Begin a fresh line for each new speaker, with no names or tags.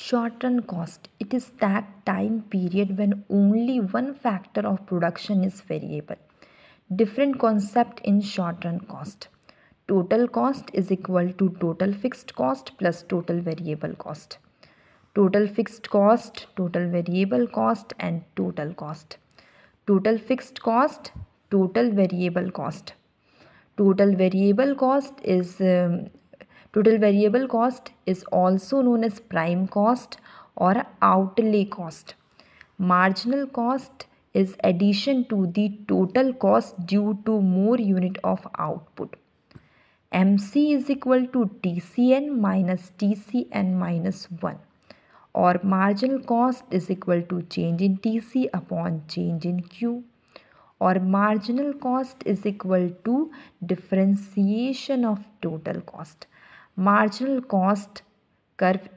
Short run cost. It is that time period when only one factor of production is variable. Different concept in short run cost. Total cost is equal to total fixed cost plus total variable cost. Total fixed cost, total variable cost and total cost. Total fixed cost, total variable cost. Total variable cost is um, Total variable cost is also known as prime cost or outlay cost. Marginal cost is addition to the total cost due to more unit of output. MC is equal to TCN minus TCN minus 1 or marginal cost is equal to change in TC upon change in Q or marginal cost is equal to differentiation of total cost marginal cost curve